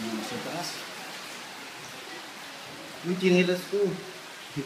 Yang masih keras. Ini cini lesu. Yeah.